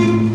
you.